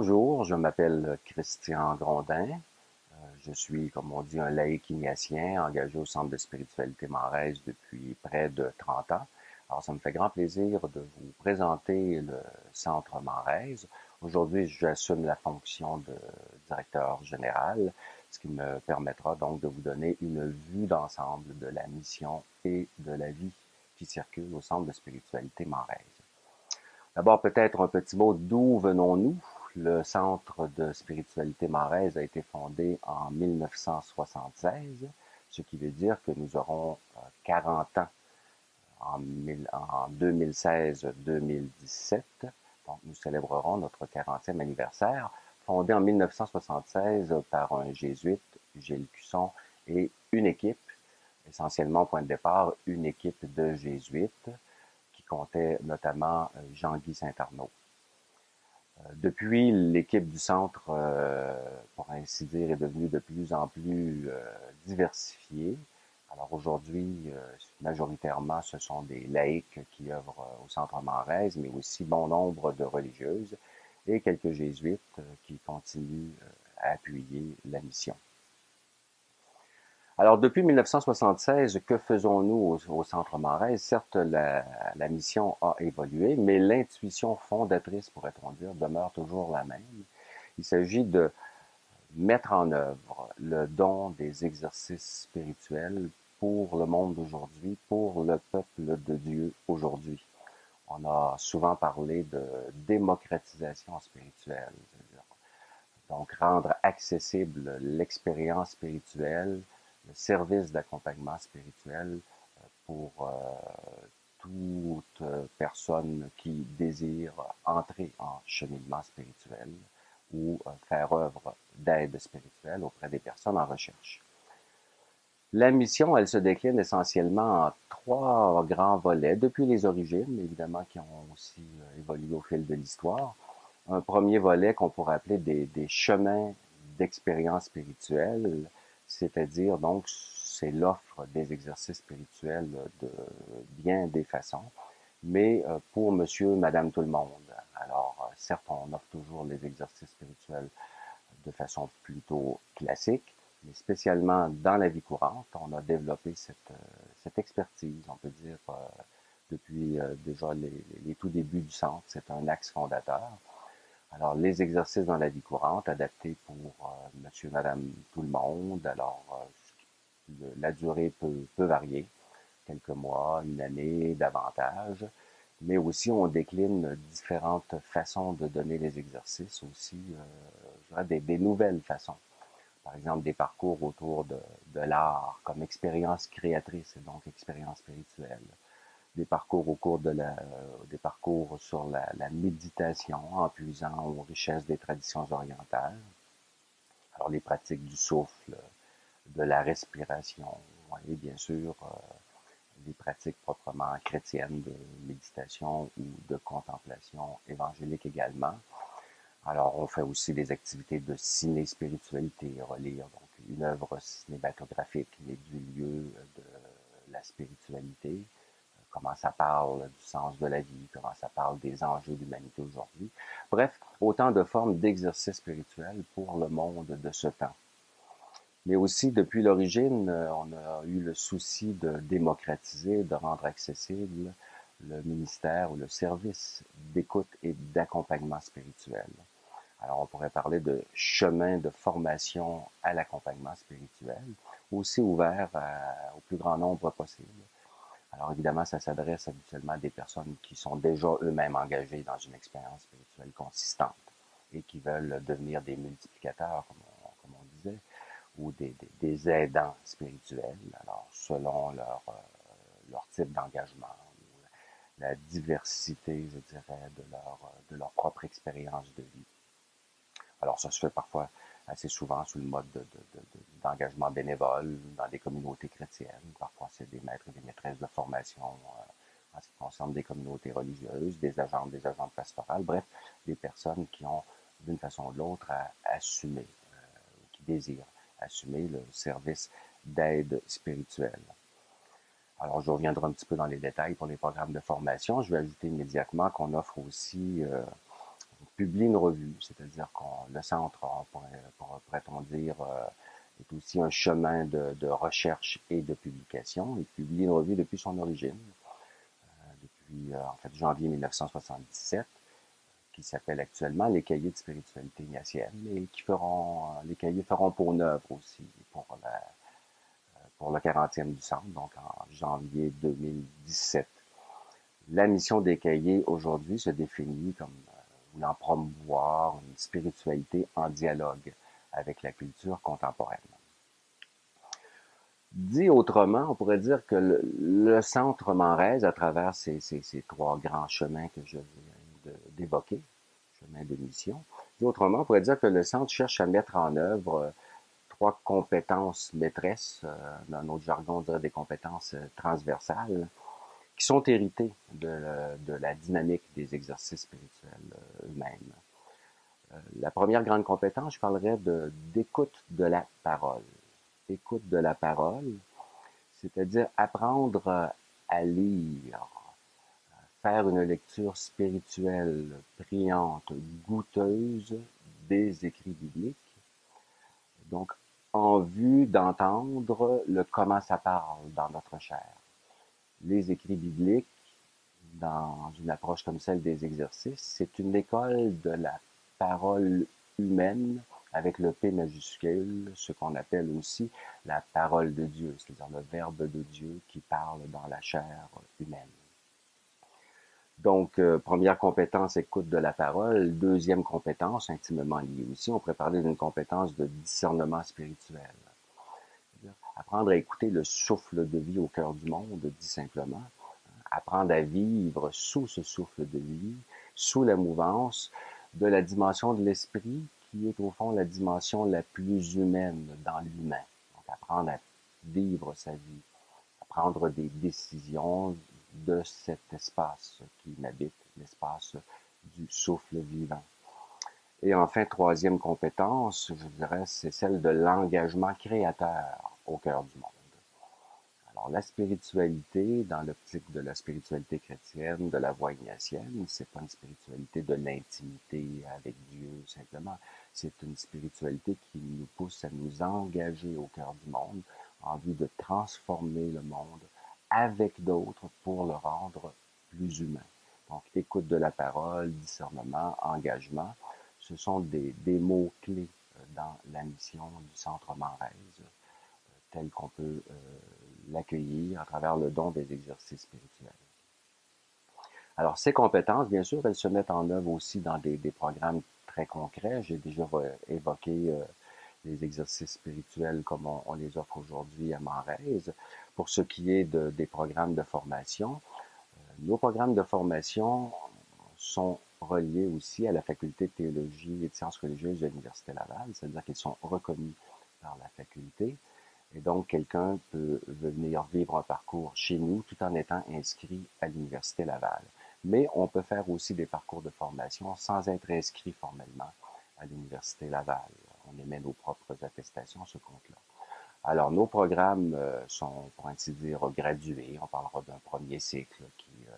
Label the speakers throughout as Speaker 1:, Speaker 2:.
Speaker 1: Bonjour, je m'appelle Christian Grondin. Euh, je suis, comme on dit, un laïc ignatien engagé au Centre de spiritualité Marèze depuis près de 30 ans. Alors, ça me fait grand plaisir de vous présenter le Centre Marèze. Aujourd'hui, j'assume la fonction de directeur général, ce qui me permettra donc de vous donner une vue d'ensemble de la mission et de la vie qui circule au Centre de spiritualité Marèze. D'abord, peut-être un petit mot d'où venons-nous? Le Centre de spiritualité Marèze a été fondé en 1976, ce qui veut dire que nous aurons 40 euh, ans en 2016-2017. Donc, nous célébrerons notre 40e anniversaire, fondé en 1976 par un jésuite, Gilles Cusson, et une équipe, essentiellement point de départ, une équipe de jésuites comptait notamment euh, Jean-Guy Saint-Arnaud. Euh, depuis, l'équipe du centre, euh, pour ainsi dire, est devenue de plus en plus diversifiée. Alors aujourd'hui, majoritairement, ce sont des laïcs qui œuvrent au centre Manrez, mais aussi bon nombre de religieuses et quelques jésuites qui continuent à appuyer la mission. Alors, depuis 1976, que faisons-nous au, Centre Marais? Certes, la, mission a évolué, mais l'intuition fondatrice, pourrait-on dire, demeure toujours la même. Il s'agit de mettre en œuvre le don des exercices spirituels pour le monde d'aujourd'hui, pour le peuple de Dieu aujourd'hui. On a souvent parlé de démocratisation spirituelle, donc rendre accessible l'expérience spirituelle service d'accompagnement spirituel euh, pour euh, toute personne qui désire entrer en cheminement spirituel ou euh, faire œuvre d'aide spirituelle auprès des personnes en recherche. La mission, elle se décline essentiellement en trois grands volets, depuis les origines, évidemment, qui ont aussi évolué au fil de l'histoire. Un premier volet qu'on pourrait appeler des chemins d'expérience spirituelle, c'est-à-dire donc c'est l'offre des exercices spirituels de bien des façons, mais euh, pour monsieur, madame, tout le monde. Alors, euh, certes, on offre toujours les exercices spirituels de façon plutôt classique, mais spécialement dans la vie courante, on a développé cette, euh, cette expertise, on peut dire, depuis déjà les, les, tout débuts du centre. C'est un axe fondateur. Alors, les exercices dans la vie courante, adaptés pour euh, monsieur, madame, tout le monde. Alors, euh, la durée peut, varier, quelques mois, une année, davantage. Mais aussi, on décline différentes façons de donner les exercices, aussi euh, des, des, nouvelles façons. Par exemple, des parcours autour de, de l'art comme expérience créatrice et donc expérience spirituelle des parcours au cours de la, des parcours sur la, méditation en puisant aux richesses des traditions orientales. Alors les pratiques du souffle, de la respiration et bien sûr euh, les pratiques proprement chrétiennes de méditation ou de contemplation évangélique également. Alors on fait aussi des activités de ciné-spiritualité, relire donc une œuvre cinématographique, mais du lieu de la spiritualité comment ça parle du sens de la vie, comment ça parle des enjeux de l'humanité aujourd'hui. Bref, autant de formes d'exercice spirituel pour le monde de ce temps. Mais aussi, depuis l'origine, on a eu le souci de démocratiser, de rendre accessible le ministère ou le service d'écoute et d'accompagnement spirituel. Alors, on pourrait parler de chemin de formation à l'accompagnement spirituel, aussi ouvert au plus grand nombre possible. Alors évidemment, ça s'adresse habituellement à des personnes qui sont déjà eux-mêmes engagées dans une expérience spirituelle consistante et qui veulent devenir des multiplicateurs, comme on, disait, ou des, aidants spirituels, alors selon leur, euh, type d'engagement, la diversité, je dirais, de leur, de leur propre expérience de vie. Alors ça se fait parfois assez souvent sous le mode d'engagement bénévole dans des communautés chrétiennes. Parfois, c'est des maîtres et des maîtresses de formation euh, en ce qui concerne des communautés religieuses, des agents, des agents pastorales, bref, des personnes qui ont, d'une façon ou de l'autre, à assumer, euh, qui désirent assumer le service d'aide spirituelle. Alors, je reviendrai un petit peu dans les détails pour les programmes de formation. Je vais ajouter immédiatement qu'on offre aussi euh, publie une revue, c'est-à-dire qu'on le centre, pourrait-on dire, est aussi un chemin de, recherche et de publication. Il publie une revue depuis son origine, depuis en fait janvier 1977 qui s'appelle actuellement les cahiers de spiritualité ignatienne et qui feront, les cahiers feront pour œuvre aussi pour, pour le 40e du centre, donc en janvier 2017. La mission des cahiers aujourd'hui se définit comme euh, voulant promouvoir une spiritualité en dialogue avec la culture contemporaine. Dit autrement, on pourrait dire que le, centre Manrez, à travers ces, trois grands chemins que je viens d'évoquer, chemin de mission. Autrement, on pourrait dire que le centre cherche à mettre en œuvre euh, trois compétences maîtresses, euh, dans notre jargon, on dirait des compétences euh, transversales, qui sont héritées de, de la dynamique des exercices spirituels eux-mêmes. La première grande compétence, je parlerais d'écoute de la parole. Écoute de la parole, c'est-à-dire apprendre à lire, faire une lecture spirituelle, priante, goûteuse des écrits bibliques. Donc, en vue d'entendre le comment ça parle dans notre chair. Les écrits bibliques, dans une approche comme celle des exercices, c'est une école de la parole humaine avec le P majuscule, ce qu'on appelle aussi la parole de Dieu, c'est-à-dire le Verbe de Dieu qui parle dans la chair humaine. Donc, euh, première compétence, écoute de la parole. Deuxième compétence, intimement liée aussi, on pourrait parler d'une compétence de discernement spirituel. Apprendre à écouter le souffle de vie au cœur du monde, dit simplement. Apprendre à vivre sous ce souffle de vie, sous la mouvance de la dimension de l'esprit qui est au fond la dimension la plus humaine dans l'humain. Donc, apprendre à vivre sa vie, à prendre des décisions, de cet espace qui m'habite, l'espace du souffle vivant. Et enfin, troisième compétence, je dirais, c'est celle de l'engagement créateur au cœur du monde. Alors, la spiritualité, dans l'optique de la spiritualité chrétienne, de la voie ignatienne, c'est pas une spiritualité de l'intimité avec Dieu simplement. C'est une spiritualité qui nous pousse à nous engager au cœur du monde en vue de transformer le monde avec d'autres pour le rendre plus humain. Donc, écoute de la parole, discernement, engagement, ce sont des, mots-clés euh, dans la mission du Centre Manrez, euh, tel qu'on peut euh, l'accueillir à travers le don des exercices spirituels. Alors, ces compétences, bien sûr, elles se mettent en œuvre aussi dans des, programmes très concrets. J'ai déjà évoqué les exercices spirituels comme on, les offre aujourd'hui à Manrez. Pour ce qui est de, des programmes de formation, euh, nos programmes de formation sont reliés aussi à la faculté de théologie et de sciences religieuses de l'Université Laval, c'est-à-dire qu'ils sont reconnus par la faculté. Et donc, quelqu'un peut venir vivre un parcours chez nous tout en étant inscrit à l'Université Laval. Mais on peut faire aussi des parcours de formation sans être inscrit formellement à l'Université Laval on émet nos propres attestations à ce compte-là. Alors, nos programmes euh, sont, pour ainsi dire, gradués. On parlera d'un premier cycle qui euh,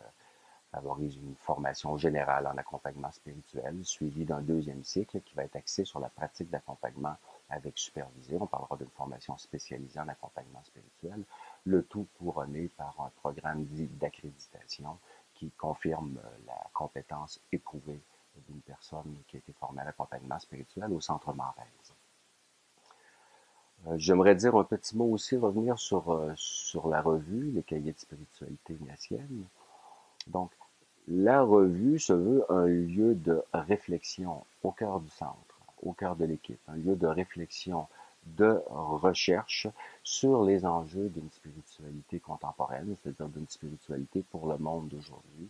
Speaker 1: favorise une formation générale en accompagnement spirituel, suivi d'un deuxième cycle qui va être axé sur la pratique d'accompagnement avec supervisé. On parlera d'une formation spécialisée en accompagnement spirituel, le tout couronné par un programme dit d'accréditation qui confirme euh, la compétence éprouvée d'une personne qui a été formée à l'accompagnement spirituel au Centre Marez. Euh, j'aimerais dire un petit mot aussi, revenir sur, euh, sur la revue, les cahiers de spiritualité ignatienne. Donc, la revue se veut un lieu de réflexion au cœur du centre, au cœur de l'équipe, un lieu de réflexion, de recherche sur les enjeux d'une spiritualité contemporaine, c'est-à-dire d'une spiritualité pour le monde d'aujourd'hui,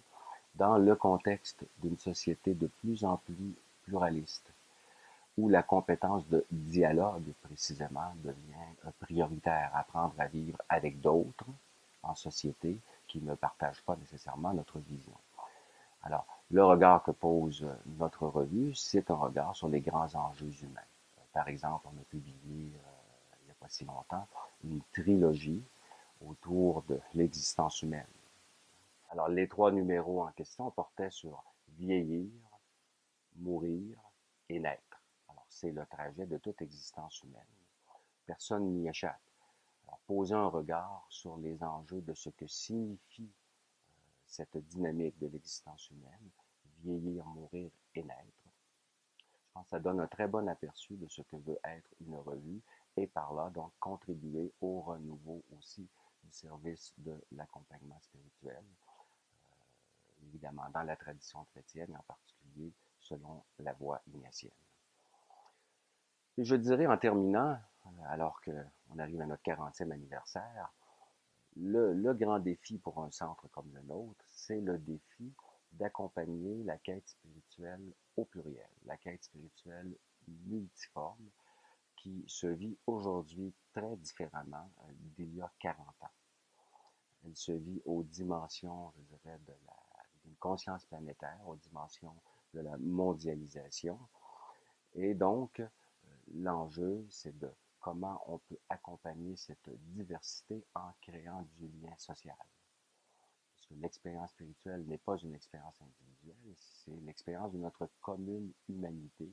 Speaker 1: dans le contexte d'une société de plus en plus pluraliste, où la compétence de dialogue précisément devient prioritaire, apprendre à vivre avec d'autres en société qui ne partagent pas nécessairement notre vision. Alors, le regard que pose notre revue, c'est un regard sur les grands enjeux humains. Par exemple, on a publié euh, il n'y a pas si longtemps une trilogie autour de l'existence humaine alors, les trois numéros en question portaient sur vieillir, mourir et naître. Alors, c'est le trajet de toute existence humaine. Personne n'y échappe. Alors, poser un regard sur les enjeux de ce que signifie cette dynamique de l'existence humaine, vieillir, mourir et naître. Je pense que ça donne un très bon aperçu de ce que veut être une revue et par là, donc, contribuer au renouveau aussi du service de l'accompagnement spirituel, euh, évidemment dans la tradition chrétienne et en particulier selon la voie ignatienne. Et je dirais en terminant, alors qu'on arrive à notre 40e anniversaire, le, grand défi pour un centre comme le nôtre, c'est le défi d'accompagner la quête spirituelle au pluriel, la quête spirituelle multiforme qui se vit aujourd'hui très différemment euh, d'il y a 40 ans. Elle se vit aux dimensions, je dirais, d'une conscience planétaire, aux dimensions de la mondialisation. Et donc, euh, l'enjeu, c'est de comment on peut accompagner cette diversité en créant du lien social. Parce que l'expérience spirituelle n'est pas une expérience individuelle, c'est l'expérience de notre commune humanité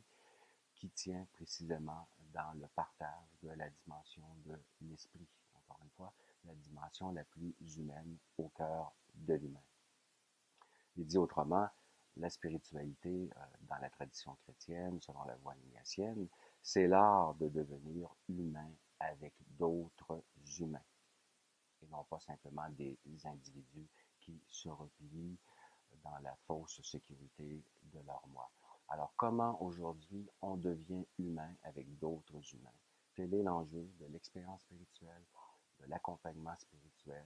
Speaker 1: qui tient précisément dans le partage de la dimension de l'esprit. Encore une fois, la dimension la plus humaine au cœur de l'humain. Et dit autrement, la spiritualité euh, dans la tradition chrétienne, selon la voie ignatienne, c'est l'art de devenir humain avec d'autres humains et non pas simplement des individus qui se replient dans la fausse sécurité de leur moi. Alors, comment aujourd'hui on devient humain avec d'autres humains? Quel est l'enjeu de l'expérience spirituelle, de l'accompagnement spirituel?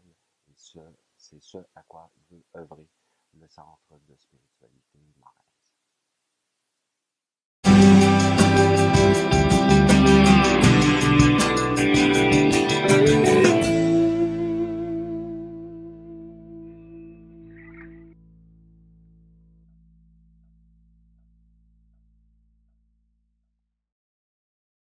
Speaker 1: Et ce, c'est ce à quoi veut œuvrer le Centre de spiritualité Montréal.